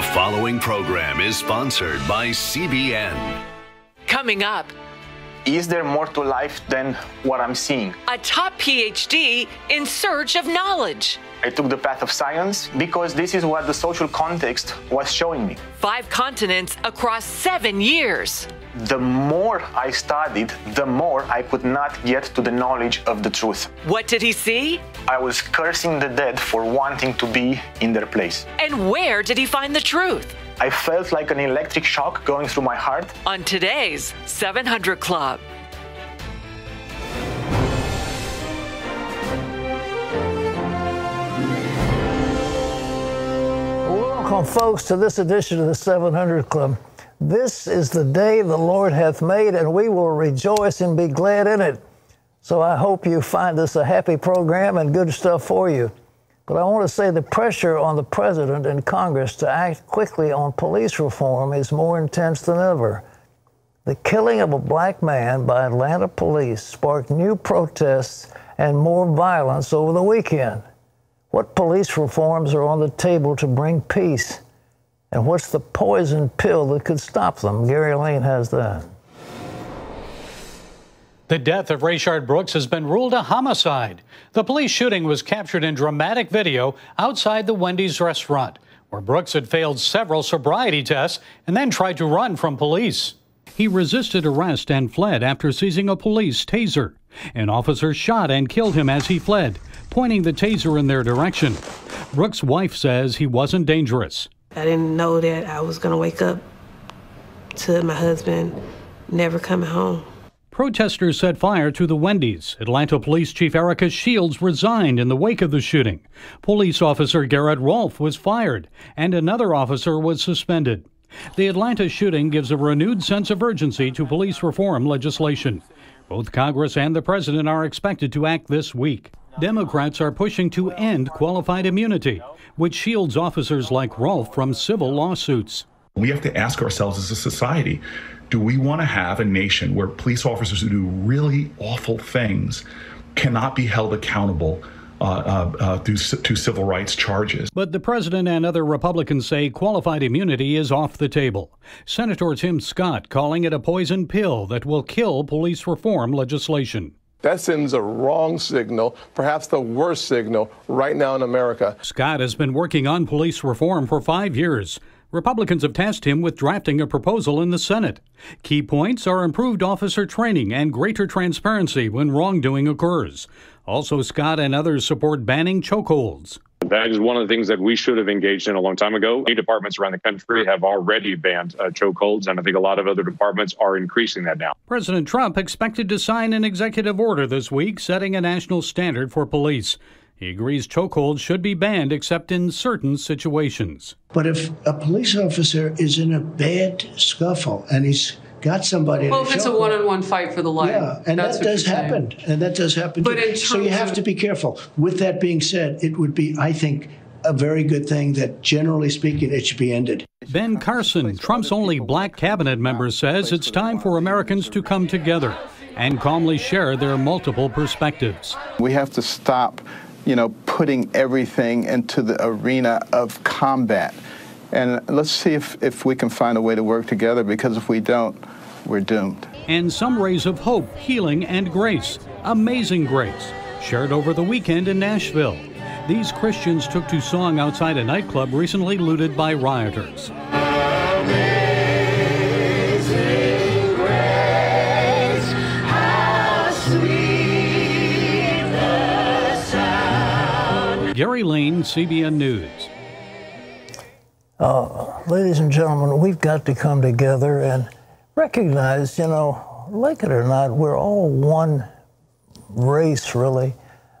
The following program is sponsored by CBN. Coming up, Is there more to life than what I'm seeing? a top PhD in search of knowledge. I took the path of science because this is what the social context was showing me. Five continents across seven years. The more I studied, the more I could not get to the knowledge of the truth. What did he see? I was cursing the dead for wanting to be in their place. And where did he find the truth? I felt like an electric shock going through my heart. On today's 700 Club. Welcome, folks, to this edition of the 700 Club. This is the day the Lord hath made, and we will rejoice and be glad in it. So I hope you find this a happy program and good stuff for you. But I want to say the pressure on the president and Congress to act quickly on police reform is more intense than ever. The killing of a black man by Atlanta police sparked new protests and more violence over the weekend. What police reforms are on the table to bring peace? And what's the poison pill that could stop them? Gary Lane has that. The death of Rayshard Brooks has been ruled a homicide. The police shooting was captured in dramatic video outside the Wendy's restaurant, where Brooks had failed several sobriety tests and then tried to run from police. He resisted arrest and fled after seizing a police taser. An officer shot and killed him as he fled, pointing the taser in their direction. Brooks' wife says he wasn't dangerous. I didn't know that I was going to wake up to my husband never coming home. Protesters set fire to the Wendy's. Atlanta Police Chief Erica Shields resigned in the wake of the shooting. Police officer Garrett Rolfe was fired, and another officer was suspended. The Atlanta shooting gives a renewed sense of urgency to police reform legislation. Both Congress and the president are expected to act this week. Democrats are pushing to end qualified immunity, which shields officers like Rolfe from civil lawsuits. We have to ask ourselves as a society do we want to have a nation where police officers who do really awful things cannot be held accountable Uh, uh, uh, through, to civil rights charges? But the president and other Republicans say qualified immunity is off the table. Senator Tim Scott calling it a poison pill that will kill police reform legislation. That sends a wrong signal, perhaps the worst signal right now in America. Scott has been working on police reform for five years. Republicans have tasked him with drafting a proposal in the Senate. Key points are improved officer training and greater transparency when wrongdoing occurs. Also, Scott and others support banning chokeholds. That is one of the things that we should have engaged in a long time ago. Many departments around the country have already banned uh, chokeholds, and I think a lot of other departments are increasing that now. President Trump expected to sign an executive order this week setting a national standard for police. He agrees chokeholds should be banned except in certain situations. But if a police officer is in a bad scuffle and he's got somebody, Well, in if it's a one-on-one fight for the life, yeah, and that's that does you're saying. happen, and that does happen. But too. in so you have of- to be careful. With that being said, it would be, I think, a very good thing that, generally speaking, it should be ended. Ben Carson, Trump's only black cabinet member, says it's time for Americans to come together and calmly share their multiple perspectives. We have to stop, you know, putting everything into the arena of combat. And let's see if, if we can find a way to work together because if we don't, we're doomed. And some rays of hope, healing, and grace. Amazing grace. Shared over the weekend in Nashville. These Christians took to song outside a nightclub recently looted by rioters. Gary Lane, CBN News. Uh, ladies and gentlemen, we've got to come together and recognize, you know, like it or not, we're all one race, really.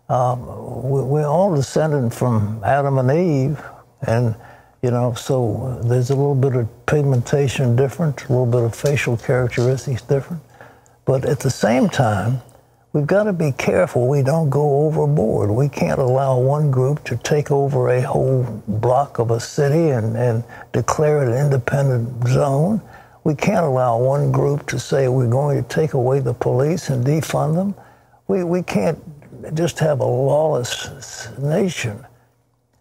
Um, we, we're all descended from Adam and Eve, and you know, so there's a little bit of pigmentation different, a little bit of facial characteristics different, but at the same time, we've got to be careful we don't go overboard. We can't allow one group to take over a whole block of a city and, and declare it an independent zone. We can't allow one group to say we're going to take away the police and defund them. We, we can't just have a lawless nation.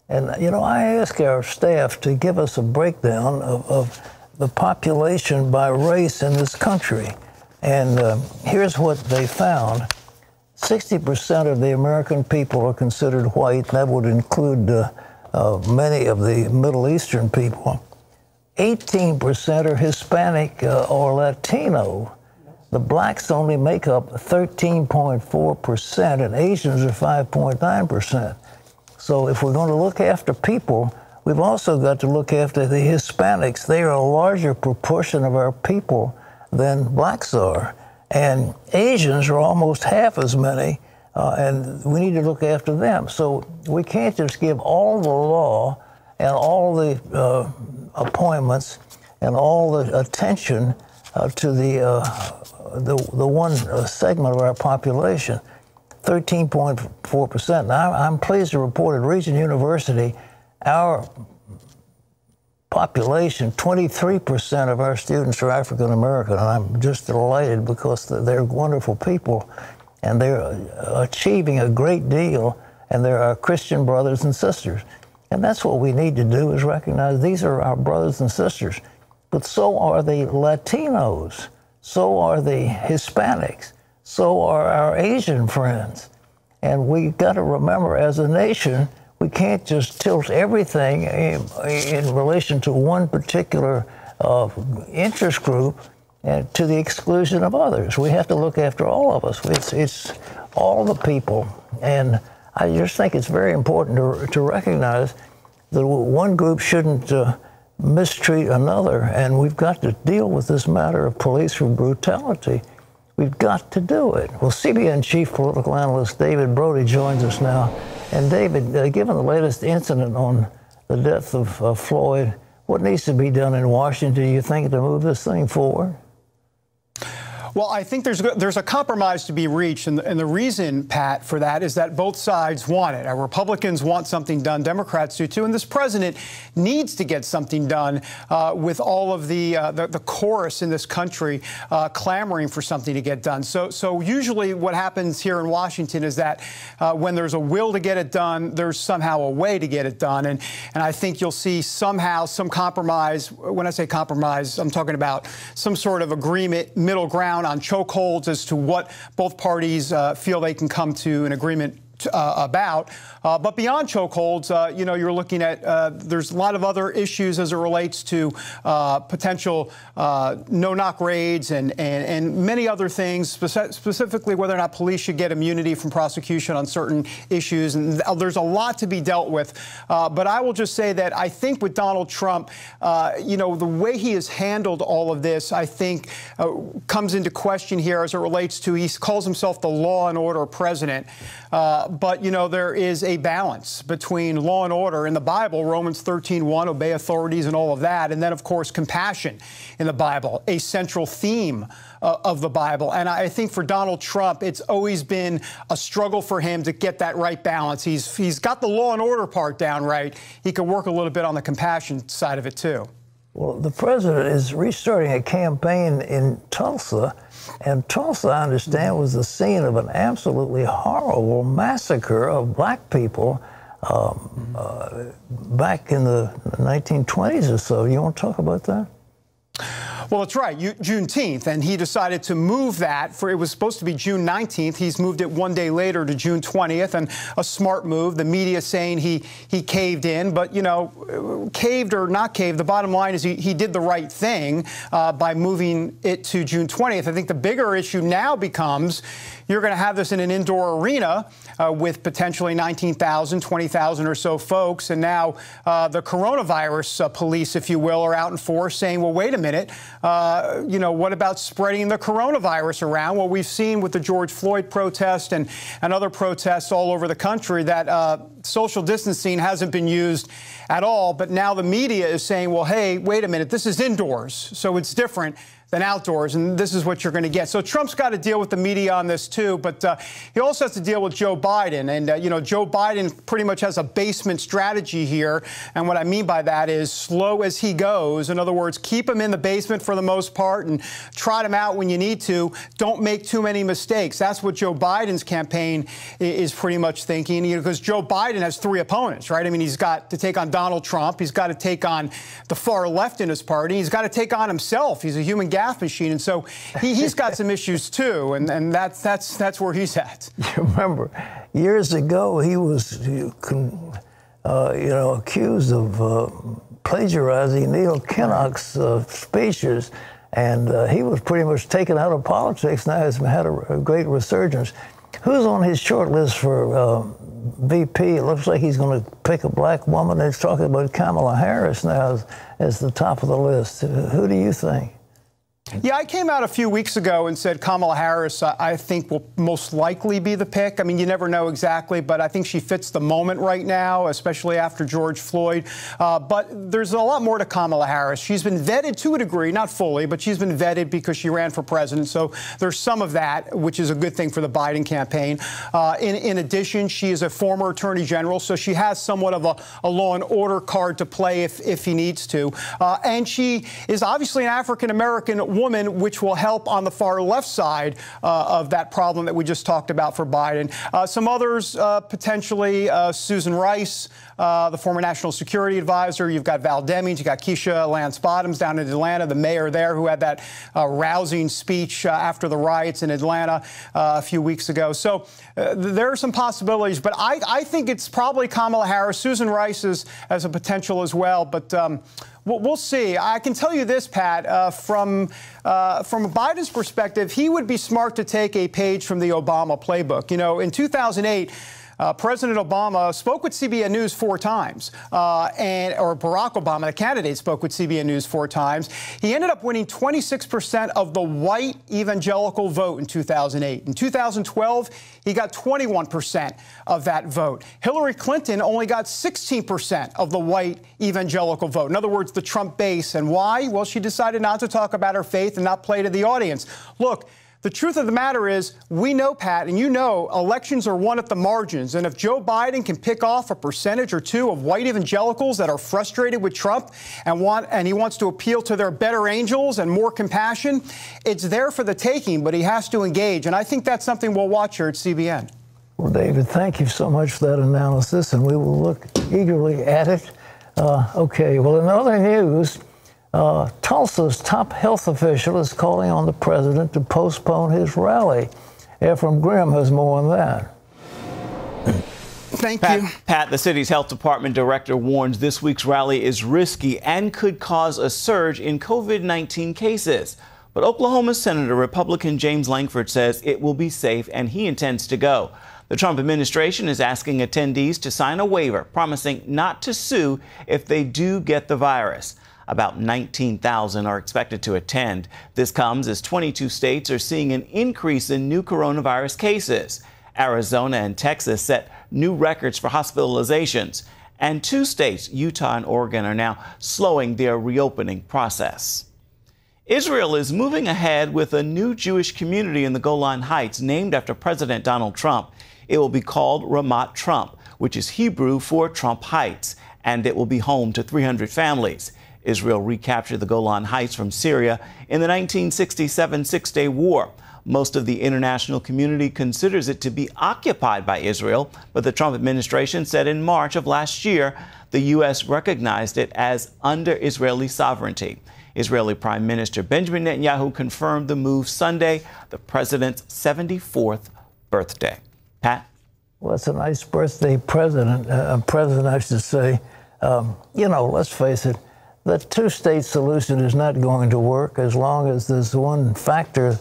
And, you know, I ask our staff to give us a breakdown of, of the population by race in this country. And uh, here's what they found 60% of the American people are considered white. That would include uh, uh, many of the Middle Eastern people. 18% are Hispanic uh, or Latino. The blacks only make up 13.4%, and Asians are 5.9%. So if we're going to look after people, we've also got to look after the Hispanics. They are a larger proportion of our people than blacks are. And Asians are almost half as many, uh, and we need to look after them. So we can't just give all the law and all the uh, appointments and all the attention uh, to the, uh, the, the one uh, segment of our population. 13.4%. Now, I'm pleased to report at Regent University, our population, 23% of our students are African American, and I'm just delighted because they're wonderful people and they're uh, achieving a great deal, and they're our Christian brothers and sisters. And that's what we need to do is recognize these are our brothers and sisters. But so are the Latinos, so are the Hispanics, so are our Asian friends. And we've got to remember as a nation, we can't just tilt everything in, in relation to one particular uh, interest group and to the exclusion of others. We have to look after all of us. It's, it's all the people. And I just think it's very important to, to recognize that one group shouldn't uh, mistreat another. And we've got to deal with this matter of police brutality. We've got to do it. Well, CBN chief political analyst David Brody joins us now. And David, uh, given the latest incident on the death of uh, Floyd, what needs to be done in Washington, do you think, to move this thing forward? Well, I think there's there's a compromise to be reached, and the, and the reason, Pat, for that is that both sides want it. Our Republicans want something done, Democrats do too, and this president needs to get something done uh, with all of the, uh, the, the chorus in this country uh, clamoring for something to get done. So so usually what happens here in Washington is that uh, when there's a will to get it done, there's somehow a way to get it done, and and I think you'll see somehow some compromise. When I say compromise, I'm talking about some sort of agreement, middle ground on chokeholds as to what both parties uh, feel they can come to an agreement uh, about. Uh, but beyond chokeholds, uh, you know, you're looking at uh, there's a lot of other issues as it relates to uh, potential uh, no-knock raids and, and, and many other things, speci specifically whether or not police should get immunity from prosecution on certain issues. And there's a lot to be dealt with. but I will just say that I think with Donald Trump, you know, the way he has handled all of this, I think, comes into question here as it relates to he calls himself the law and order president. But you know, there is a balance between law and order in the Bible, Romans 13:1, obey authorities and all of that, and then of course compassion in the Bible, a central theme uh, of the Bible. And I think for Donald Trump, it's always been a struggle for him to get that right balance. He's he's got the law and order part down right. He could work a little bit on the compassion side of it too. Well, the president is restarting a campaign in Tulsa and Tulsa, I understand, was the scene of an absolutely horrible massacre of black people um, uh, back in the 1920s or so. You want to talk about that? Well, that's right, Juneteenth, and he decided to move that for it was supposed to be June 19th. He's moved it one day later to June 20th, and a smart move. The media saying he he caved in, but you know, caved or not caved, the bottom line is he, he did the right thing uh, by moving it to June 20th. I think the bigger issue now becomes you're going to have this in an indoor arena uh, with potentially 19,000, 20,000 or so folks. And now uh, the coronavirus uh, police, if you will, are out in force saying, well, wait a minute, uh, you know, what about spreading the coronavirus around? Well, we've seen with the George Floyd protest and, and other protests all over the country that uh, social distancing hasn't been used at all. But now the media is saying, well, hey, wait a minute, this is indoors, so it's different. Than outdoors, and this is what you're going to get. So Trump's got to deal with the media on this too, but uh, he also has to deal with Joe Biden, and uh, you know Joe Biden pretty much has a basement strategy here, and what I mean by that is slow as he goes. In other words, keep him in the basement for the most part, and trot him out when you need to. Don't make too many mistakes. That's what Joe Biden's campaign is pretty much thinking, you know, because Joe Biden has three opponents, right? I mean, he's got to take on Donald Trump, he's got to take on the far left in his party, he's got to take on himself. He's a human gaffe machine, and so he, has got some issues too, and, and that's that's that's where he's at. You remember, years ago he was, uh, you know, accused of uh, plagiarizing Neil Kinnock's uh, speeches, and uh, he was pretty much taken out of politics. Now he's had a, a great resurgence. Who's on his short list for uh, VP? It looks like he's going to pick a black woman. He's talking about Kamala Harris now as, as the top of the list. Who do you think? Yeah, I came out a few weeks ago and said Kamala Harris, I think, will most likely be the pick. I mean, you never know exactly, but I think she fits the moment right now, especially after George Floyd. Uh, but there's a lot more to Kamala Harris. She's been vetted to a degree, not fully, but she's been vetted because she ran for president. So there's some of that, which is a good thing for the Biden campaign. Uh, in, in, addition, she is a former attorney general, so she has somewhat of a, a law and order card to play if, if he needs to. Uh, and she is obviously an African American woman, which will help on the far left side uh, of that problem that we just talked about for Biden. Uh, some others, uh, potentially Susan Rice, the former national security advisor. You've got Val Demings. You've got Keisha Lance Bottoms down in Atlanta, the mayor there who had that rousing speech after the riots in Atlanta a few weeks ago. So there are some possibilities, but I, I, think it's probably Kamala Harris. Susan Rice is, as a potential as well, but um, we'll, see. I can tell you this, Pat, uh, from uh, from Biden's perspective, he would be smart to take a page from the Obama playbook. You know, in 2008. Uh, President Obama spoke with CBN News four times, uh, and or Barack Obama, the candidate, spoke with CBN News four times. He ended up winning 26 percent of the white evangelical vote in 2008. In 2012, he got 21 percent of that vote. Hillary Clinton only got 16 percent of the white evangelical vote. In other words, the Trump base. And why? Well, she decided not to talk about her faith and not play to the audience. Look. The truth of the matter is, we know, Pat, and you know, elections are won at the margins. And if Joe Biden can pick off a percentage or two of white evangelicals that are frustrated with Trump and want and he wants to appeal to their better angels and more compassion, it's there for the taking, but he has to engage. And I think that's something we'll watch here at CBN. Well, David, thank you so much for that analysis, and we will look eagerly at it. Uh, okay, well, in other news, uh, Tulsa's top health official is calling on the president to postpone his rally. Efrem Graham has more on that. Thank Pat, you. Pat, the city's health department director warns this week's rally is risky and could cause a surge in COVID 19 cases. But Oklahoma Senator Republican James Lankford says it will be safe and he intends to go. The Trump administration is asking attendees to sign a waiver promising not to sue if they do get the virus. About 19,000 are expected to attend. This comes as 22 states are seeing an increase in new coronavirus cases. Arizona and Texas set new records for hospitalizations. And two states, Utah and Oregon, are now slowing their reopening process. Israel is moving ahead with a new Jewish community in the Golan Heights named after President Donald Trump. It will be called Ramat Trump, which is Hebrew for Trump Heights, and it will be home to 300 families. Israel recaptured the Golan Heights from Syria in the 1967 Six Day War. Most of the international community considers it to be occupied by Israel, but the Trump administration said in March of last year the U.S. recognized it as under Israeli sovereignty. Israeli Prime Minister Benjamin Netanyahu confirmed the move Sunday, the president's 74th birthday. Pat? Well, it's a nice birthday president, uh, president, I should say. Um, you know, let's face it, the two-state solution is not going to work as long as there's one factor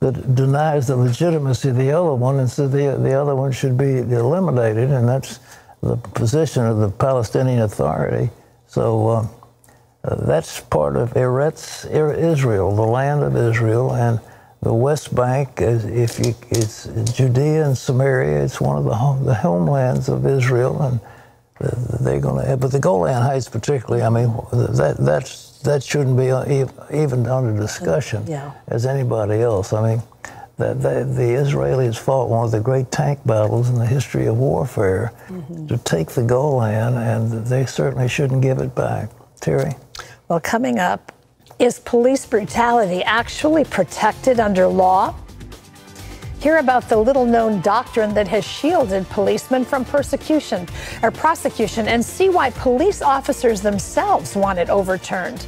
that denies the legitimacy of the other one and so the, the other one should be eliminated, and that's the position of the Palestinian Authority. So uh, uh, that's part of Eretz Israel, the land of Israel, and the West Bank. If you, it's Judea and Samaria, it's one of the, home, the homelands of Israel, and they're going to, but the Golan Heights particularly, I mean, that, that's that shouldn't be even under discussion yeah. as anybody else. I mean, the, the, the, Israelis fought one of the great tank battles in the history of warfare mm-hmm. to take the Golan, and they certainly shouldn't give it back. Terry? Well, coming up, is police brutality actually protected under law? Hear about the little known doctrine that has shielded policemen from persecution or prosecution and see why police officers themselves want it overturned.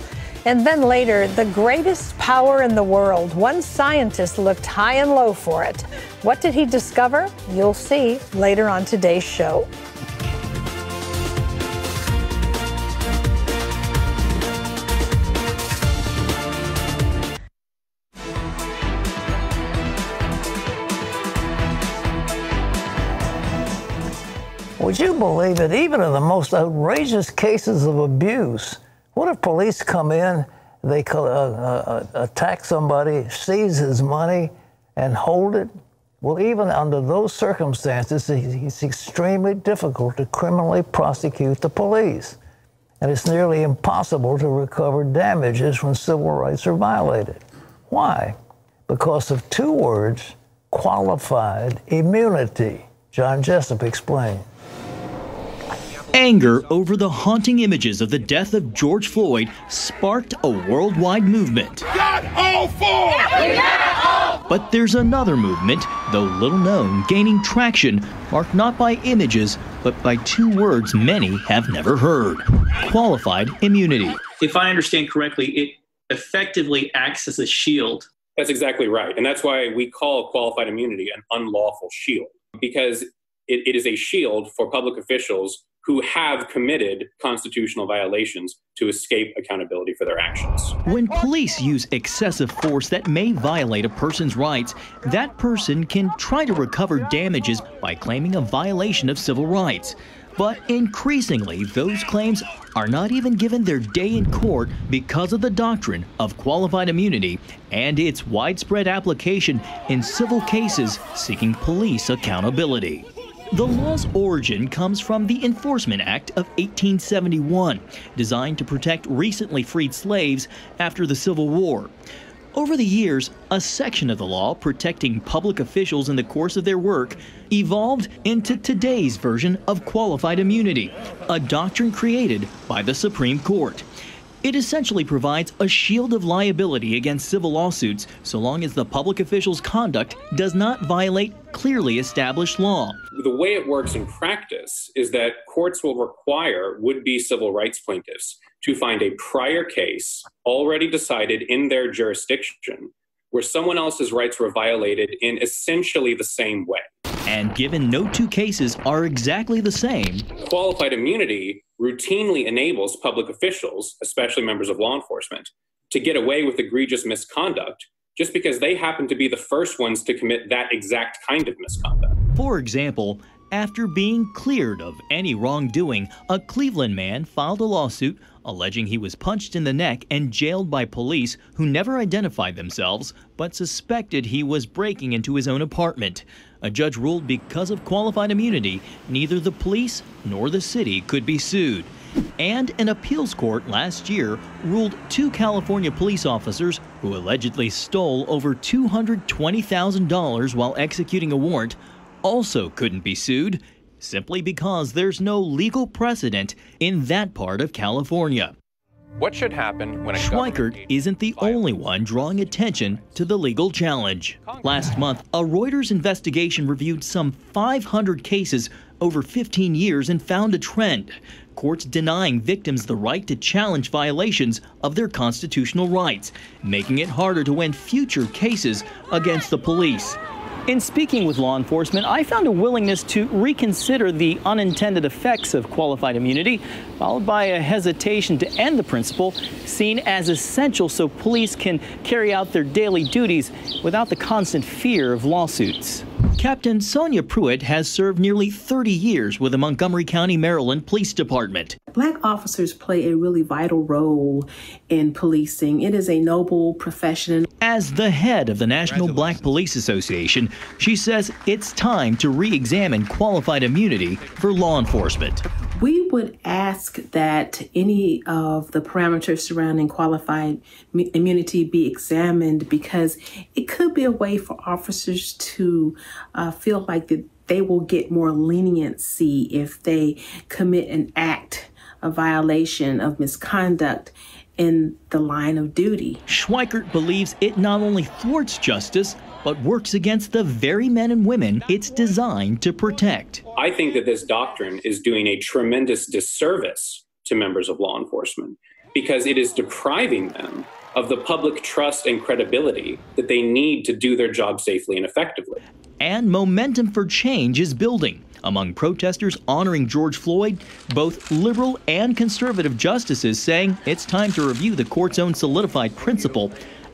And then later, the greatest power in the world. One scientist looked high and low for it. What did he discover? You'll see later on today's show. Believe it? Even in the most outrageous cases of abuse, what if police come in, they uh, uh, attack somebody, seize his money, and hold it? Well, even under those circumstances, it's extremely difficult to criminally prosecute the police. And it's nearly impossible to recover damages when civil rights are violated. Why? Because of two words qualified immunity. John Jessup explained. Anger over the haunting images of the death of George Floyd sparked a worldwide movement. Got all four! But there's another movement, though little known, gaining traction, marked not by images, but by two words many have never heard qualified immunity. If I understand correctly, it effectively acts as a shield. That's exactly right. And that's why we call qualified immunity an unlawful shield, because it, it is a shield for public officials who have committed constitutional violations to escape accountability for their actions. When police use excessive force that may violate a person's rights, that person can try to recover damages by claiming a violation of civil rights. But increasingly, those claims are not even given their day in court because of the doctrine of qualified immunity and its widespread application in civil cases seeking police accountability. The law's origin comes from the Enforcement Act of 1871, designed to protect recently freed slaves after the Civil War. Over the years, a section of the law protecting public officials in the course of their work evolved into today's version of qualified immunity, a doctrine created by the Supreme Court. It essentially provides a shield of liability against civil lawsuits so long as the public official's conduct does not violate clearly established law. The way it works in practice is that courts will require would be civil rights plaintiffs to find a prior case already decided in their jurisdiction where someone else's rights were violated in essentially the same way. And given no two cases are exactly the same, qualified immunity routinely enables public officials, especially members of law enforcement, to get away with egregious misconduct just because they happen to be the first ones to commit that exact kind of misconduct. For example, after being cleared of any wrongdoing, a Cleveland man filed a lawsuit alleging he was punched in the neck and jailed by police who never identified themselves but suspected he was breaking into his own apartment. A judge ruled because of qualified immunity, neither the police nor the city could be sued. And an appeals court last year ruled two California police officers who allegedly stole over $220,000 while executing a warrant also couldn't be sued simply because there's no legal precedent in that part of California. What should happen when a Schweikert isn't the only one drawing attention to the legal challenge. Last month, a Reuters investigation reviewed some 500 cases over 15 years and found a trend. Courts denying victims the right to challenge violations of their constitutional rights, making it harder to win future cases against the police. In speaking with law enforcement, I found a willingness to reconsider the unintended effects of qualified immunity, followed by a hesitation to end the principle, seen as essential so police can carry out their daily duties without the constant fear of lawsuits. Captain Sonia Pruitt has served nearly 30 years with the Montgomery County, Maryland Police Department. Black officers play a really vital role in policing. It is a noble profession. As the head of the National Black Police Association, she says it's time to re examine qualified immunity for law enforcement. We would ask that any of the parameters surrounding qualified immunity be examined because it could be a way for officers to uh, feel like that they will get more leniency if they commit an act a violation of misconduct in the line of duty. Schweikert believes it not only thwarts justice, but works against the very men and women it's designed to protect. I think that this doctrine is doing a tremendous disservice to members of law enforcement because it is depriving them of the public trust and credibility that they need to do their job safely and effectively. And momentum for change is building. Among protesters honoring George Floyd, both liberal and conservative justices saying it's time to review the court's own solidified principle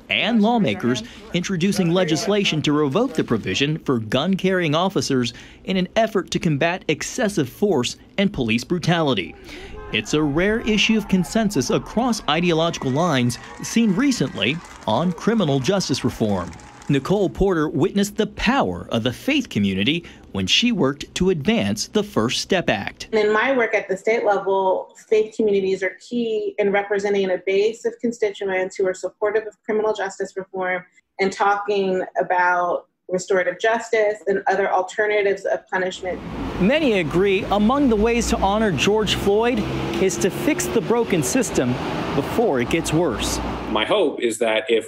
and lawmakers introducing legislation to revoke the provision for gun carrying officers in an effort to combat excessive force and police brutality. It's a rare issue of consensus across ideological lines seen recently on criminal justice reform. Nicole Porter witnessed the power of the faith community when she worked to advance the First Step Act. In my work at the state level, faith communities are key in representing a base of constituents who are supportive of criminal justice reform and talking about restorative justice and other alternatives of punishment. Many agree among the ways to honor George Floyd is to fix the broken system before it gets worse. My hope is that if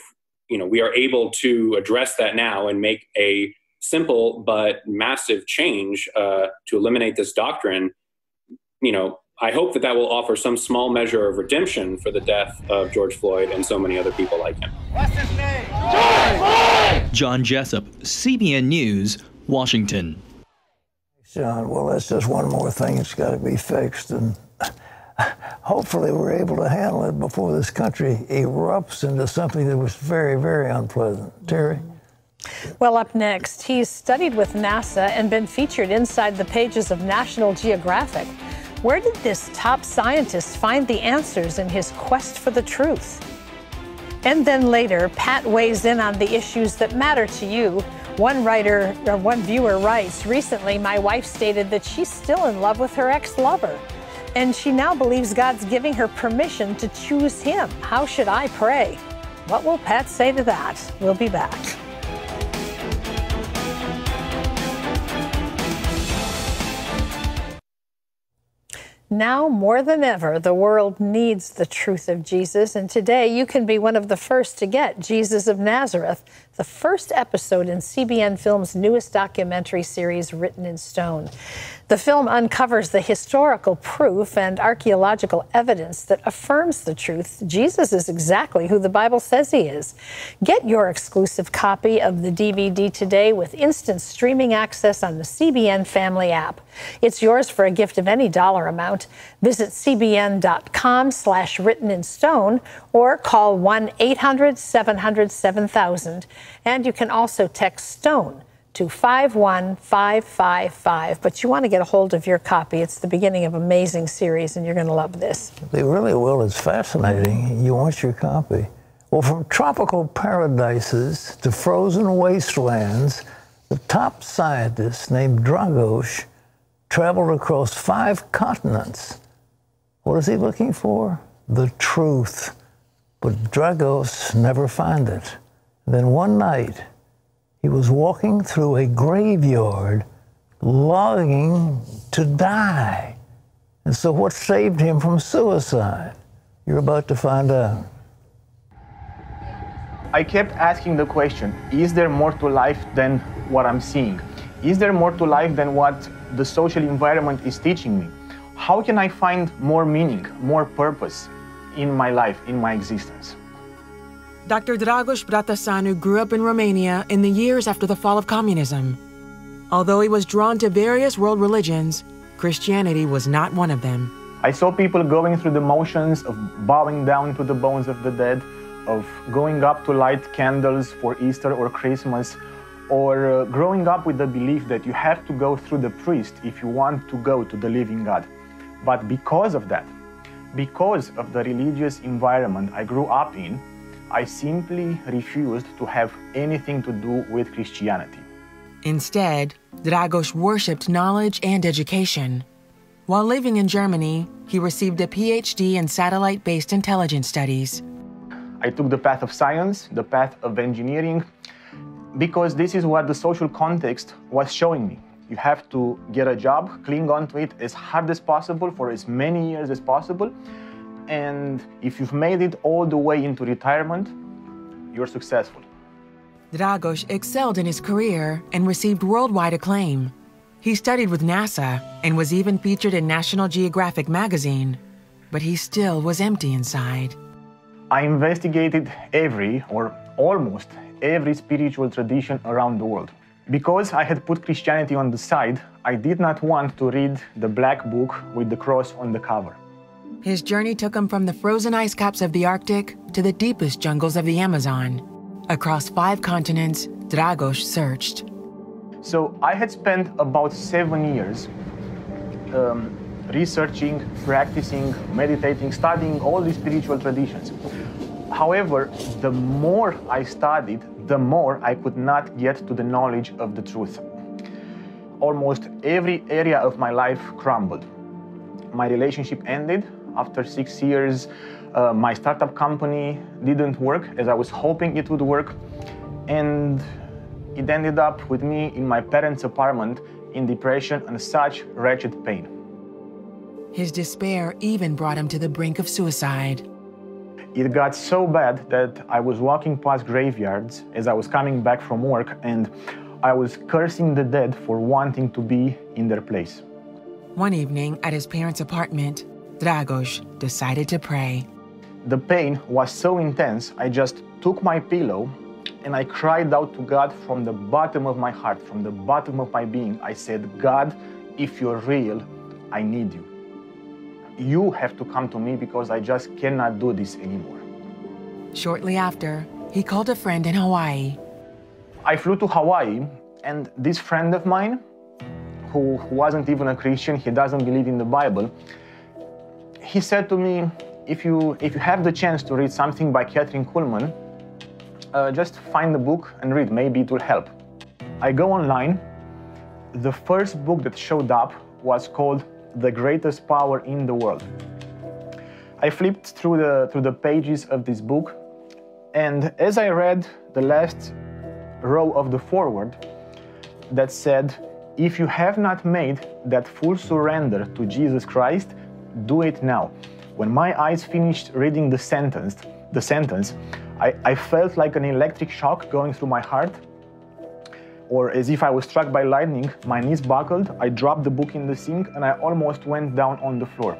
you know we are able to address that now and make a simple but massive change uh, to eliminate this doctrine you know i hope that that will offer some small measure of redemption for the death of george floyd and so many other people like him What's his name? George Floyd! john jessup cbn news washington john well that's just one more thing that's got to be fixed and hopefully we're able to handle it before this country erupts into something that was very, very unpleasant. Terry? Well, up next, he's studied with NASA and been featured inside the pages of National Geographic. Where did this top scientist find the answers in his quest for the truth? And then later, Pat weighs in on the issues that matter to you. One writer or one viewer writes, recently my wife stated that she's still in love with her ex-lover. And she now believes God's giving her permission to choose him. How should I pray? What will Pat say to that? We'll be back. Now more than ever, the world needs the truth of Jesus, and today you can be one of the first to get Jesus of Nazareth, the first episode in CBN Film's newest documentary series, Written in Stone. The film uncovers the historical proof and archaeological evidence that affirms the truth. Jesus is exactly who the Bible says he is. Get your exclusive copy of the DVD today with instant streaming access on the CBN Family app. It's yours for a gift of any dollar amount. Visit cbn.com slash written in stone or call 1-800-700-7000. And you can also text STONE to 51555. But you want to get a hold of your copy. It's the beginning of an amazing series, and you're going to love this. They really will. It's fascinating. You want your copy. Well, from tropical paradises to frozen wastelands, the top scientist named Dragos traveled across five continents. What is he looking for? The truth. But Dragos never found it. then one night, he was walking through a graveyard longing to die. And so, what saved him from suicide? You're about to find out. I kept asking the question is there more to life than what I'm seeing? Is there more to life than what the social environment is teaching me? How can I find more meaning, more purpose in my life, in my existence? Dr. Dragos Bratasanu grew up in Romania in the years after the fall of communism. Although he was drawn to various world religions, Christianity was not one of them. I saw people going through the motions of bowing down to the bones of the dead, of going up to light candles for Easter or Christmas, or uh, growing up with the belief that you have to go through the priest if you want to go to the living God. But because of that, Because of the religious environment I grew up in, I simply refused to have anything to do with Christianity. Instead, Dragos worshipped knowledge and education. While living in Germany, he received a PhD in satellite based intelligence studies. I took the path of science, the path of engineering, because this is what the social context was showing me. You have to get a job, cling on to it as hard as possible for as many years as possible. And if you've made it all the way into retirement, you're successful. Dragos excelled in his career and received worldwide acclaim. He studied with NASA and was even featured in National Geographic magazine, but he still was empty inside. I investigated every, or almost every spiritual tradition around the world. Because I had put Christianity on the side, I did not want to read the black book with the cross on the cover. His journey took him from the frozen ice caps of the Arctic to the deepest jungles of the Amazon. Across five continents, Dragos searched. So I had spent about seven years um, researching, practicing, meditating, studying all these spiritual traditions. However, the more I studied, the more I could not get to the knowledge of the truth. Almost every area of my life crumbled. My relationship ended after six years. Uh, my startup company didn't work as I was hoping it would work. And it ended up with me in my parents' apartment in depression and such wretched pain. His despair even brought him to the brink of suicide. It got so bad that I was walking past graveyards as I was coming back from work and I was cursing the dead for wanting to be in their place. One evening at his parents' apartment, Dragos decided to pray. The pain was so intense, I just took my pillow and I cried out to God from the bottom of my heart, from the bottom of my being. I said, God, if you're real, I need you. You have to come to me because I just cannot do this anymore. Shortly after, he called a friend in Hawaii. I flew to Hawaii, and this friend of mine, who wasn't even a Christian, he doesn't believe in the Bible, he said to me, if you, if you have the chance to read something by Kathryn Kuhlman, uh, just find the book and read, maybe it will help. I go online. The first book that showed up was called The Greatest Power in the World. I flipped through the, through the pages of this book, and as I read the last row of the foreword that said, If you have not made that full surrender to Jesus Christ, do it now. When my eyes finished reading the sentence, the sentence, I, I felt like an electric shock going through my heart, or as if I was struck by lightning. My knees buckled, I dropped the book in the sink, and I almost went down on the floor.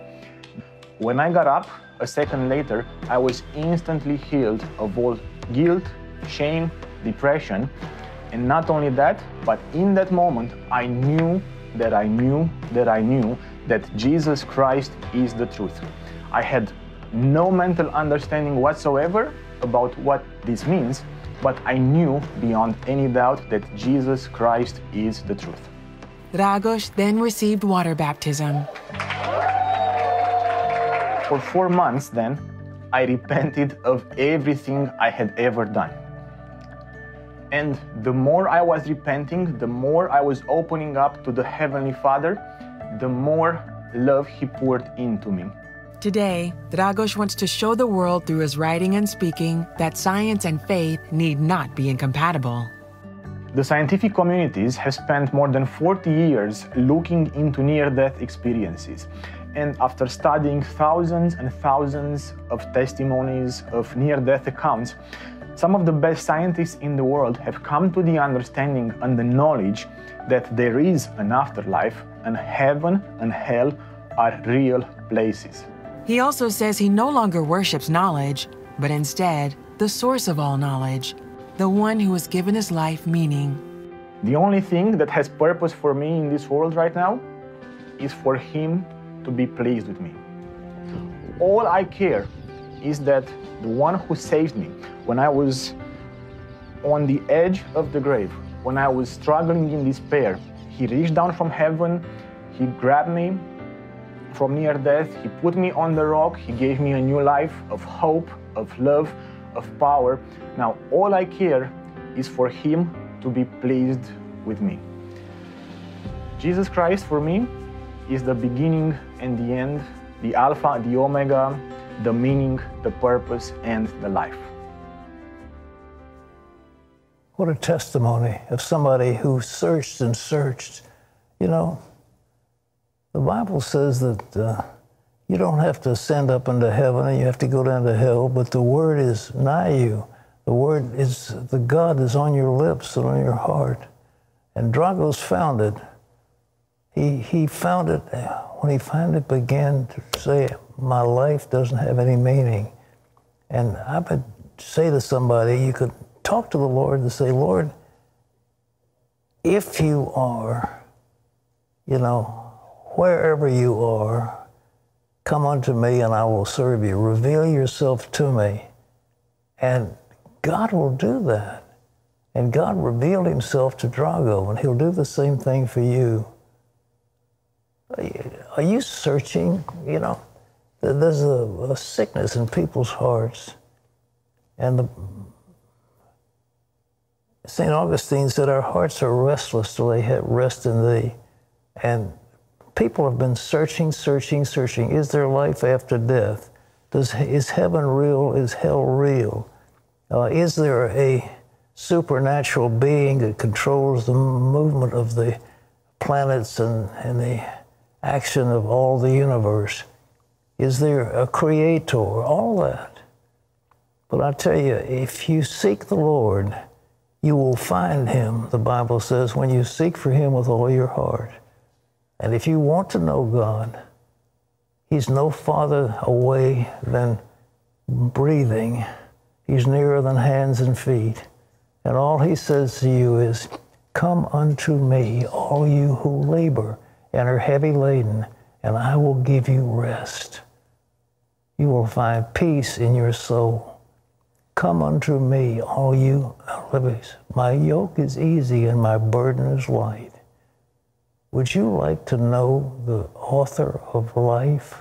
When I got up, a second later, I was instantly healed of all guilt, shame, depression. And not only that, but in that moment, I knew that I knew that I knew that Jesus Christ is the truth. I had no mental understanding whatsoever about what this means, but I knew beyond any doubt that Jesus Christ is the truth. Dragos then received water baptism. For four months, then, I repented of everything I had ever done. And the more I was repenting, the more I was opening up to the Heavenly Father, the more love He poured into me. Today, Dragos wants to show the world through his writing and speaking that science and faith need not be incompatible. The scientific communities have spent more than 40 years looking into near death experiences. And after studying thousands and thousands of testimonies of near death accounts, some of the best scientists in the world have come to the understanding and the knowledge that there is an afterlife and heaven and hell are real places. He also says he no longer worships knowledge, but instead the source of all knowledge, the one who has given his life meaning. The only thing that has purpose for me in this world right now is for him to be pleased with me. All I care is that the one who saved me when I was on the edge of the grave, when I was struggling in despair, he reached down from heaven, he grabbed me from near death. He put me on the rock. He gave me a new life of hope, of love, of power. Now, all I care is for Him to be pleased with me. Jesus Christ, for me, is the beginning and the end, the Alpha, the Omega, the meaning, the purpose, and the life. What a testimony of somebody who searched and searched. You know, the Bible says that uh, you don't have to ascend up into heaven and you have to go down to hell, but the word is nigh you. The word is, the God is on your lips and on your heart. And Dragos found it. He, he found it when he finally began to say, My life doesn't have any meaning. And I would say to somebody, you could talk to the Lord and say, Lord, if you are, you know, wherever you are, come unto me and I will serve you. Reveal yourself to me. And God will do that. And God revealed himself to Drago, and he'll do the same thing for you. Are you searching? You know, there's a, a sickness in people's hearts. And the St. Augustine said, Our hearts are restless till they have rest in thee. And people have been searching, searching, searching. Is there life after death? Does, is heaven real? Is hell real? Uh, is there a supernatural being that controls the movement of the planets and, and the action of all the universe? Is there a creator? All that. But I tell you, if you seek the Lord, you will find him, the Bible says, when you seek for him with all your heart. And if you want to know God, he's no farther away than breathing. He's nearer than hands and feet. And all he says to you is, Come unto me, all you who labor and are heavy laden, and I will give you rest. You will find peace in your soul. Come unto me, all you lives. My yoke is easy and my burden is light. Would you like to know the author of life?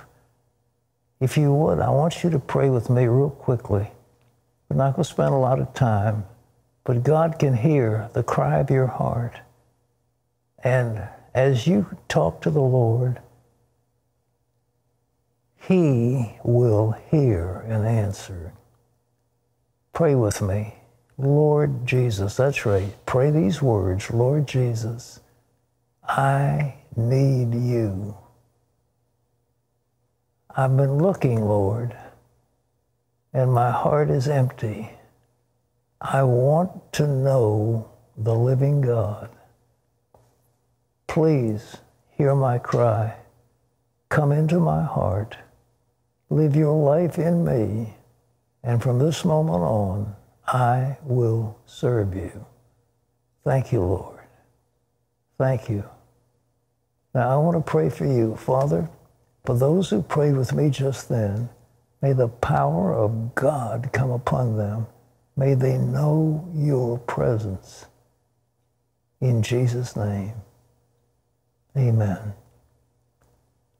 If you would, I want you to pray with me real quickly. We're not going to spend a lot of time, but God can hear the cry of your heart. And as you talk to the Lord, He will hear and answer. Pray with me. Lord Jesus, that's right. Pray these words Lord Jesus, I need you. I've been looking, Lord, and my heart is empty. I want to know the living God. Please hear my cry. Come into my heart. Live your life in me and from this moment on, I will serve you. Thank you, Lord. Thank you. Now, I want to pray for you, Father, for those who prayed with me just then. May the power of God come upon them. May they know your presence. In Jesus' name, amen.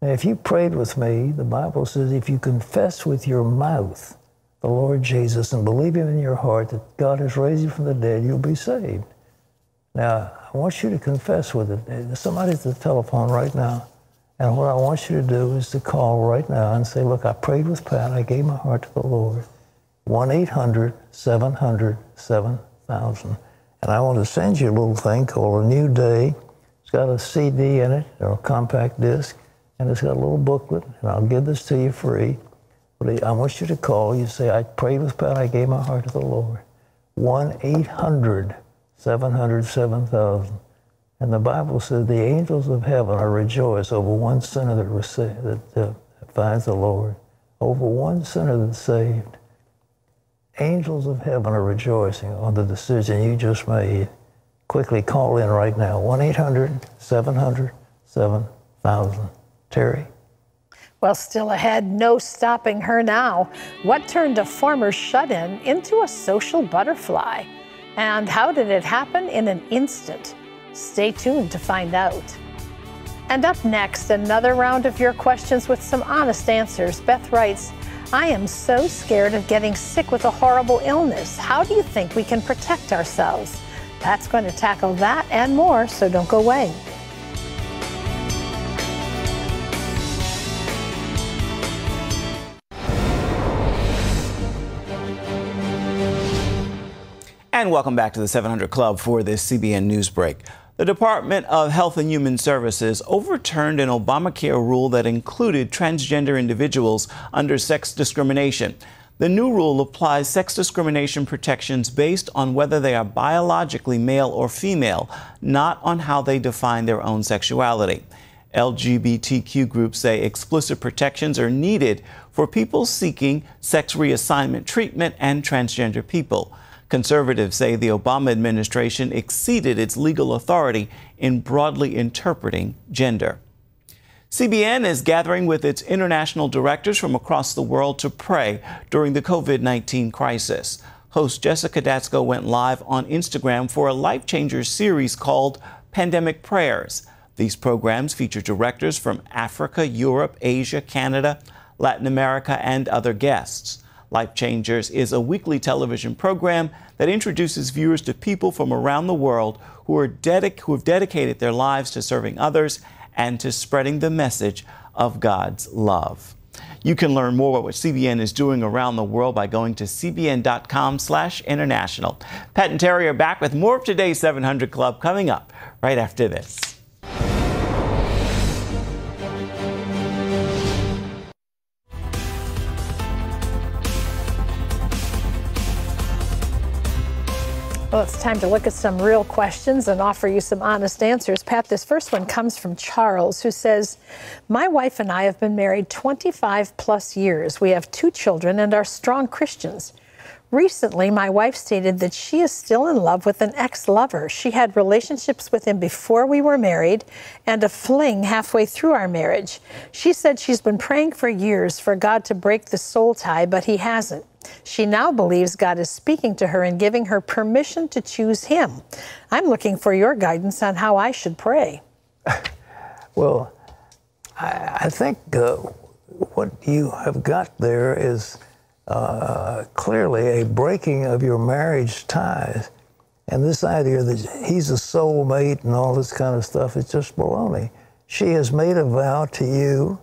Now, if you prayed with me, the Bible says if you confess with your mouth the Lord Jesus and believe Him in your heart that God has raised you from the dead, you'll be saved. Now, I want you to confess with it. There's somebody at the telephone right now. And what I want you to do is to call right now and say, Look, I prayed with Pat. I gave my heart to the Lord. 1 800 700 7000. And I want to send you a little thing called A New Day. It's got a CD in it or a compact disc, and it's got a little booklet, and I'll give this to you free. I want you to call. You say, I prayed with Pat. I gave my heart to the Lord. 1 800 700 7000. And the Bible says the angels of heaven are rejoiced over one sinner that, that uh, finds the Lord, over one sinner that's saved. Angels of heaven are rejoicing on the decision you just made. Quickly call in right now 1 800 700 7000. Terry? Well, still ahead, no stopping her now. What turned a former shut in into a social butterfly? And how did it happen in an instant? Stay tuned to find out. And up next, another round of your questions with some honest answers. Beth writes, I am so scared of getting sick with a horrible illness. How do you think we can protect ourselves? That's going to tackle that and more, so don't go away. And welcome back to the 700 Club for this CBN News Break. The Department of Health and Human Services overturned an Obamacare rule that included transgender individuals under sex discrimination. The new rule applies sex discrimination protections based on whether they are biologically male or female, not on how they define their own sexuality. LGBTQ groups say explicit protections are needed for people seeking sex reassignment treatment and transgender people. Conservatives say the Obama administration exceeded its legal authority in broadly interpreting gender. CBN is gathering with its international directors from across the world to pray during the COVID 19 crisis. Host Jessica Datsko went live on Instagram for a Life Changers series called Pandemic Prayers. These programs feature directors from Africa, Europe, Asia, Canada, Latin America, and other guests. Life Changers is a weekly television program that introduces viewers to people from around the world who, are dedic- who have dedicated their lives to serving others and to spreading the message of God's love. You can learn more about what CBN is doing around the world by going to cbn.com slash international. Pat and Terry are back with more of today's 700 Club coming up right after this. Well, it's time to look at some real questions and offer you some honest answers. Pat, this first one comes from Charles, who says, My wife and I have been married 25 plus years. We have two children and are strong Christians. Recently, my wife stated that she is still in love with an ex lover. She had relationships with him before we were married and a fling halfway through our marriage. She said she's been praying for years for God to break the soul tie, but he hasn't. She now believes God is speaking to her and giving her permission to choose Him. I'm looking for your guidance on how I should pray. well, I, I think uh, what you have got there is uh, clearly a breaking of your marriage ties. And this idea that he's a soulmate and all this kind of stuff is just baloney. She has made a vow to you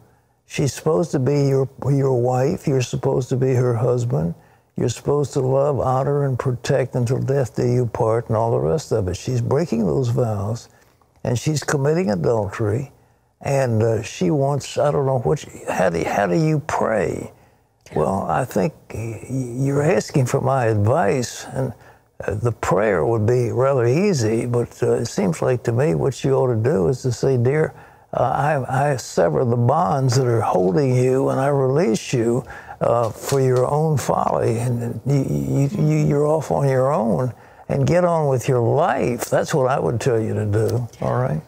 She's supposed to be your, your wife. You're supposed to be her husband. You're supposed to love, honor, and protect until death do you part, and all the rest of it. She's breaking those vows, and she's committing adultery, and uh, she wants, I don't know, what, she, how, do, how do you pray? Well, I think you're asking for my advice, and uh, the prayer would be rather easy, but uh, it seems like to me what you ought to do is to say, Dear, I, I, sever the bonds that are holding you and I release you uh, for your own folly. And you, you, you're off on your own and get on with your life. That's what I would tell you to do. All right.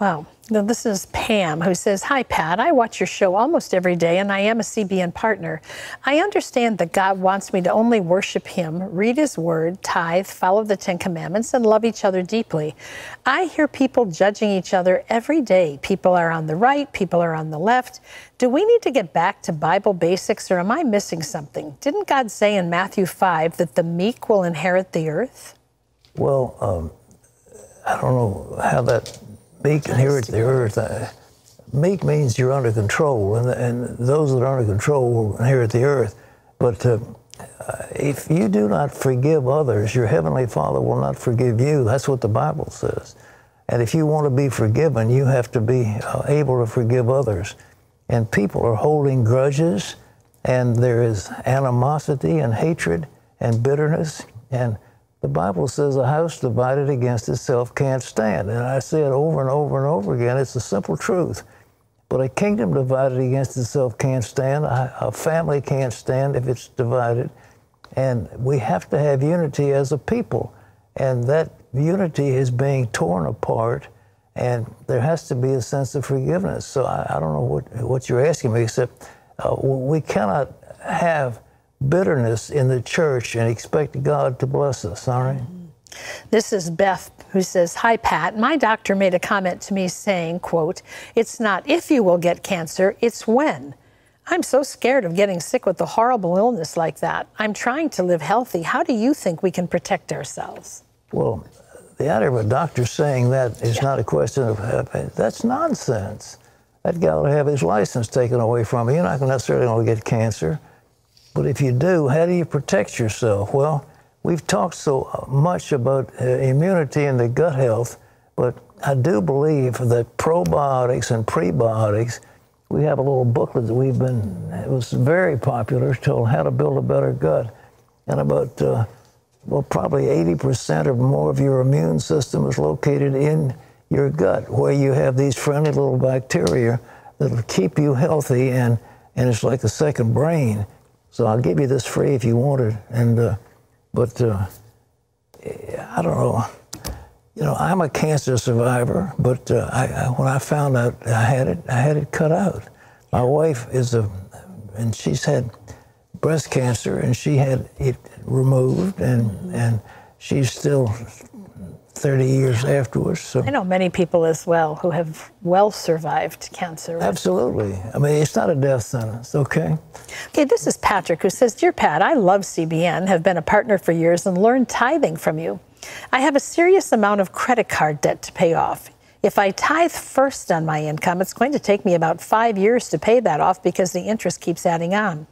Wow. Now, this is Pam who says, Hi, Pat. I watch your show almost every day, and I am a CBN partner. I understand that God wants me to only worship Him, read His Word, tithe, follow the Ten Commandments, and love each other deeply. I hear people judging each other every day. People are on the right, people are on the left. Do we need to get back to Bible basics, or am I missing something? Didn't God say in Matthew 5 that the meek will inherit the earth? Well, um, I don't know how that meek inherit the earth. Meek means you're under control, and, and those that are under control will inherit the earth. But uh, uh, if you do not forgive others, your heavenly Father will not forgive you. That's what the Bible says. And if you want to be forgiven, you have to be uh, able to forgive others. And people are holding grudges, and there is animosity and hatred and bitterness and the Bible says a house divided against itself can't stand. And I say it over and over and over again. It's a simple truth. But a kingdom divided against itself can't stand. A family can't stand if it's divided. And we have to have unity as a people. And that unity is being torn apart. And there has to be a sense of forgiveness. So I, I don't know what, what you're asking me, except uh, we cannot have bitterness in the church and expect God to bless us, all right? This is Beth who says, Hi, Pat. My doctor made a comment to me saying, quote, it's not if you will get cancer, it's when. I'm so scared of getting sick with a horrible illness like that. I'm trying to live healthy. How do you think we can protect ourselves? Well, the idea of a doctor saying that is Yeah. not a question of that's nonsense. That guy will have his license taken away from him. You're not necessarily going to get cancer. But if you do, how do you protect yourself? Well, we've talked so much about uh, immunity and the gut health, but I do believe that probiotics and prebiotics, we have a little booklet that we've been, it was very popular, called How to Build a Better Gut. And about, uh, well, probably 80% or more of your immune system is located in your gut, where you have these friendly little bacteria that'll keep you healthy, and, and it's like a second brain. So I'll give you this free if you want it. And uh, but uh, I don't know. You know, I'm a cancer survivor, but uh, I, I, when I found out I had it, I had it cut out. My wife is a, and she's had breast cancer, and she had it removed, and and she's still 30 years afterwards. So I know many people as well who have well survived cancer. absolutely. I mean, it's not a death sentence. Okay. Okay, this is Patrick who says, Dear Pat, I love CBN, have been a partner for years, and learned tithing from you. I have a serious amount of credit card debt to pay off. If I tithe first on my income, it's going to take me about five years to pay that off because the interest keeps adding on.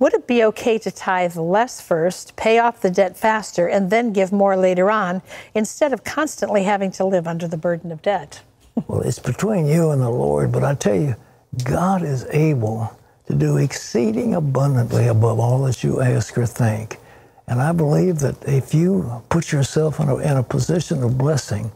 Would it be okay to tithe less first, pay off the debt faster, and then give more later on instead of constantly having to live under the burden of debt? Well, it's between you and the Lord, but I tell you, God is able to do exceeding abundantly above all that you ask or think. And I believe that if you put yourself in a, in a position of blessing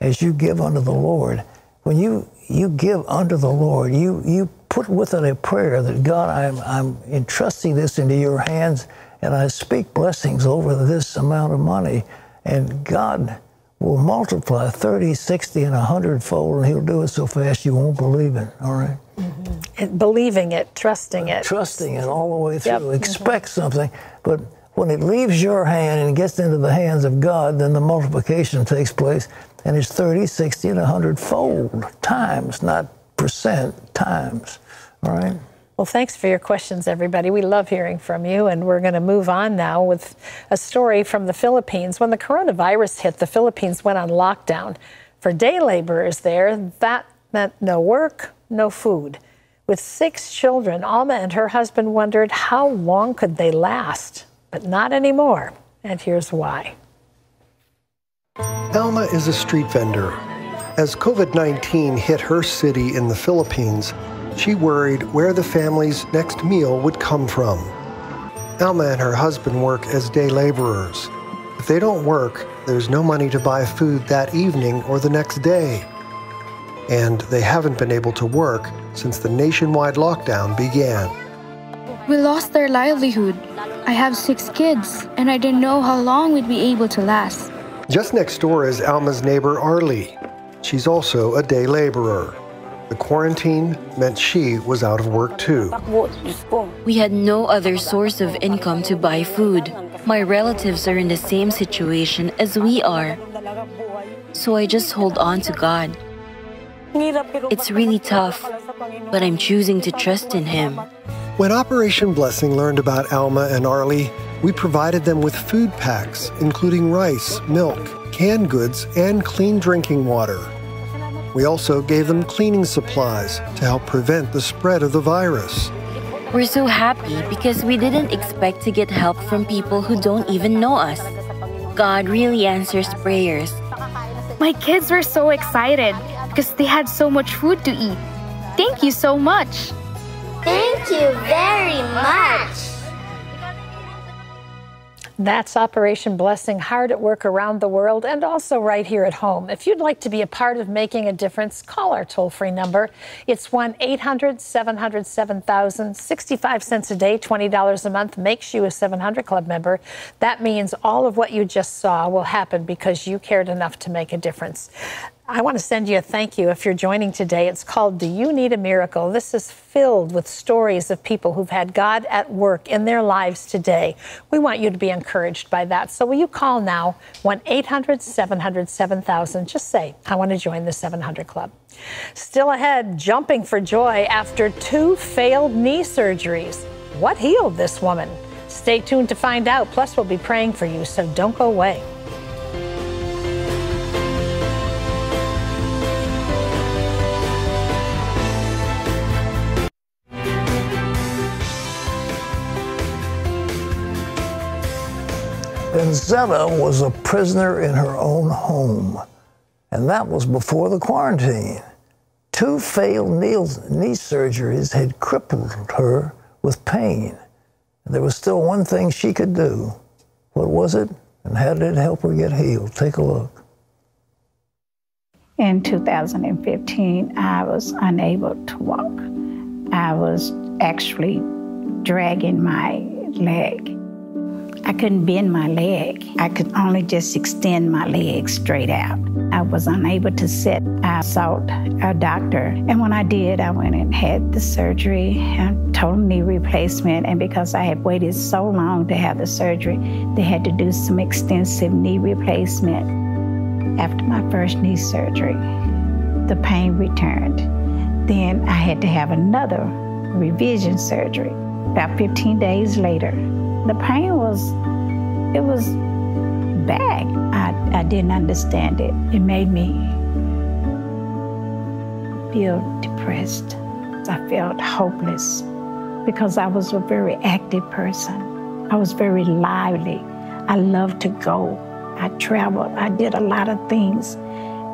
as you give unto the Lord, when you, you give unto the Lord, you, you put with it a prayer that God, I'm, I'm entrusting this into your hands and I speak blessings over this amount of money. And God will multiply 30, 60, and 100 fold, and He'll do it so fast you won't believe it. All right? Mm-hmm. And believing it, trusting uh, it. Trusting it all the way through. Yep. Expect mm-hmm. something, but when it leaves your hand and gets into the hands of God, then the multiplication takes place, and it's 30, 60, and 100 fold times, not percent, times. All right? Well, thanks for your questions, everybody. We love hearing from you, and we're going to move on now with a story from the Philippines. When the coronavirus hit, the Philippines went on lockdown. For day laborers there, that meant no work, no food. With six children, Alma and her husband wondered how long could they last, but not anymore. And here's why. Alma is a street vendor. As COVID 19 hit her city in the Philippines, she worried where the family's next meal would come from. Alma and her husband work as day laborers. If they don't work, there's no money to buy food that evening or the next day. And they haven't been able to work since the nationwide lockdown began. We lost our livelihood. I have six kids, and I didn't know how long we'd be able to last. Just next door is Alma's neighbor Arlie. She's also a day laborer. The quarantine meant she was out of work too. We had no other source of income to buy food. My relatives are in the same situation as we are. So I just hold on to God. It's really tough, but I'm choosing to trust in Him. When Operation Blessing learned about Alma and Arlie, we provided them with food packs, including rice, milk, canned goods, and clean drinking water. We also gave them cleaning supplies to help prevent the spread of the virus. We're so happy because we didn't expect to get help from people who don't even know us. God really answers prayers. My kids were so excited because they had so much food to eat. Thank you so much. Thank you very much. That's Operation Blessing, hard at work around the world and also right here at home. If you'd like to be a part of making a difference, call our toll free number. It's 1 800 700 7000, 65 cents a day, $20 a month makes you a 700 Club member. That means all of what you just saw will happen because you cared enough to make a difference. I want to send you a thank you if you're joining today. It's called Do You Need a Miracle? This is filled with stories of people who've had God at work in their lives today. We want you to be encouraged by that. So will you call now 1 800 700 7000? Just say, I want to join the 700 Club. Still ahead, jumping for joy after two failed knee surgeries. What healed this woman? Stay tuned to find out. Plus, we'll be praying for you, so don't go away. Benzetta was a prisoner in her own home, and that was before the quarantine. Two failed knee surgeries had crippled her with pain. There was still one thing she could do. What was it, and how did it help her get healed? Take a look. In 2015, I was unable to walk. I was actually dragging my leg. I couldn't bend my leg. I could only just extend my leg straight out. I was unable to sit. I sought a doctor. And when I did, I went and had the surgery, a total knee replacement. And because I had waited so long to have the surgery, they had to do some extensive knee replacement. After my first knee surgery, the pain returned. Then I had to have another revision surgery. About 15 days later, the pain was, it was bad. I, I didn't understand it. It made me feel depressed. I felt hopeless because I was a very active person. I was very lively. I loved to go. I traveled. I did a lot of things.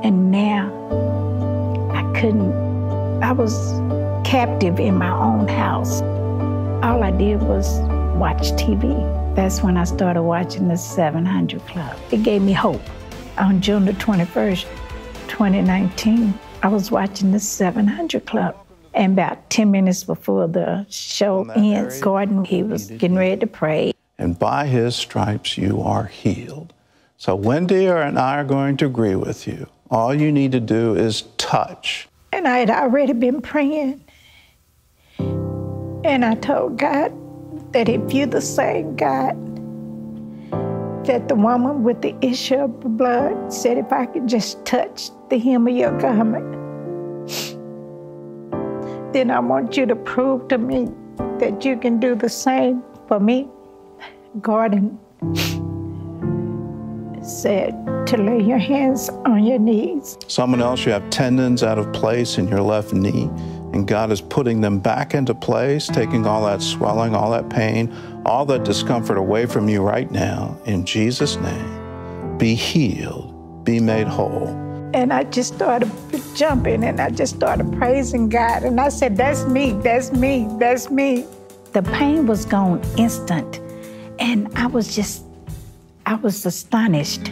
And now I couldn't, I was captive in my own house. All I did was watch TV. That's when I started watching the 700 Club. It gave me hope. On June the 21st, 2019, I was watching the 700 Club. And about 10 minutes before the show ends, Gordon, he was getting ready to pray. And by his stripes, you are healed. So Wendy and I are going to agree with you. All you need to do is touch. And I had already been praying. And I told God, that if you're the same God that the woman with the issue of blood said, if I could just touch the hem of your garment, then I want you to prove to me that you can do the same for me. Gordon said to lay your hands on your knees. Someone else, you have tendons out of place in your left knee and God is putting them back into place, taking all that swelling, all that pain, all that discomfort away from you right now. In Jesus' name, be healed, be made whole. And I just started jumping and I just started praising God. And I said, That's me, that's me, that's me. The pain was gone instant. And I was just, I was astonished.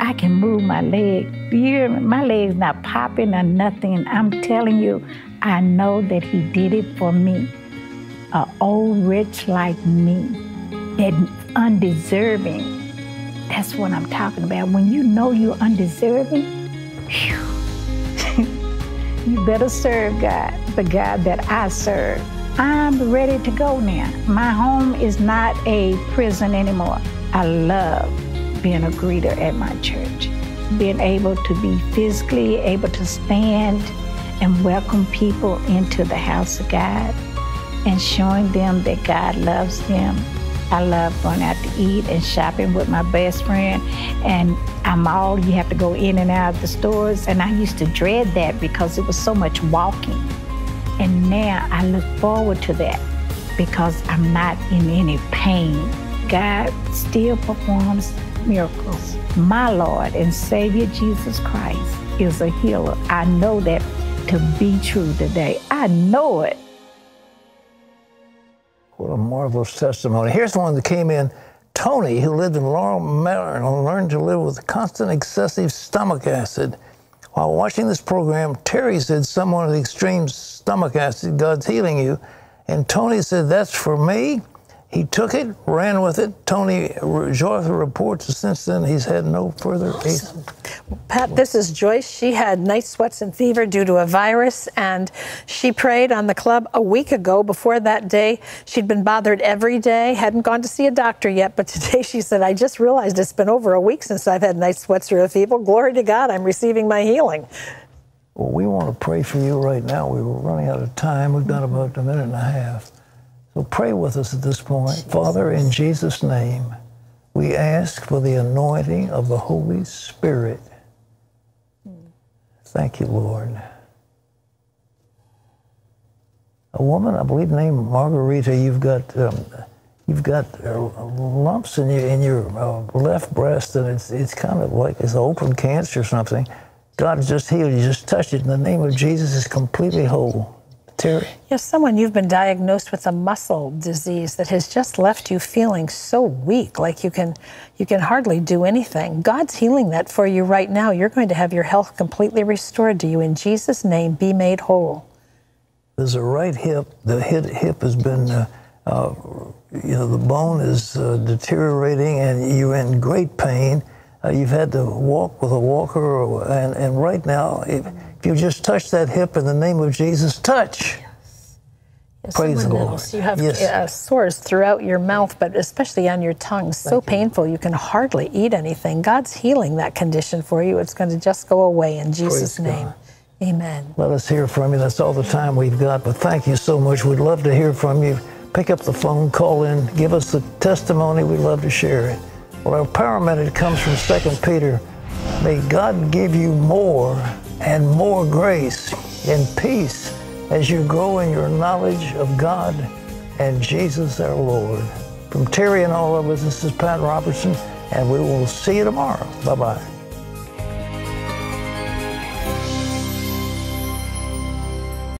I can move my leg. You my leg's not popping or nothing. I'm telling you, I know that He did it for me. A old rich like me, that undeserving. That's what I'm talking about. When you know you're undeserving, you better serve God, the God that I serve. I'm ready to go now. My home is not a prison anymore. I love being a greeter at my church, being able to be physically able to stand and welcome people into the house of God and showing them that God loves them. I love going out to eat and shopping with my best friend. And I'm all, you have to go in and out of the stores. And I used to dread that because it was so much walking. And now I look forward to that because I'm not in any pain. God still performs miracles. My Lord and Savior Jesus Christ is a healer. I know that to be true today. I know it. What a marvelous testimony. Here's one that came in. Tony, who lived in Laurel, Maryland, learned to live with constant excessive stomach acid. While watching this program, Terry said, Someone with extreme stomach acid, God's healing you. And Tony said, That's for me. He took it, ran with it. Tony Joyce reports since then he's had no further awesome. Pat, this is Joyce. She had night sweats and fever due to a virus, and she prayed on the club a week ago. Before that day, she'd been bothered every day, hadn't gone to see a doctor yet, but today she said, I just realized it's been over a week since I've had night sweats or a fever. Glory to God, I'm receiving my healing. Well, we want to pray for you right now. We were running out of time. We've got about a minute and a half. So pray with us at this point. Father, in Jesus' name, we ask for the anointing of the Holy Spirit. Thank you, Lord. A woman, I believe, named Margarita, you've got um, you've got uh, lumps in your in your uh, left breast, and it's it's kind of like it's open cancer or something. God just healed you. Just touch it in the name of Jesus. Is completely whole. Terry? Yes, someone you've been diagnosed with a muscle disease that has just left you feeling so weak, like you can you can hardly do anything. God's healing that for you right now. You're going to have your health completely restored to you in Jesus' name. Be made whole. There's a right hip. The hip, hip has been, uh, uh, you know, the bone is uh, deteriorating, and you're in great pain. Uh, you've had to walk with a walker, and, and right now, if, if you just touch that hip in the name of Jesus, touch. Yes. Praise the Lord. Else. You have yes. uh, sores throughout your mouth, but especially on your tongue. So Thank painful, you. you. can hardly eat anything. God's healing that condition for you. It's going to just go away in Jesus' Praise name. God. Amen. Let us hear from you. That's all the time we've got, but thank you so much. We'd love to hear from you. Pick up the phone, call in, give us the testimony. We'd love to share it. Well, our power minute comes from 2 Peter. May God give you more and more grace and peace as you grow in your knowledge of God and Jesus our Lord. From Terry and all of us, this is Pat Robertson, and we will see you tomorrow. Bye bye.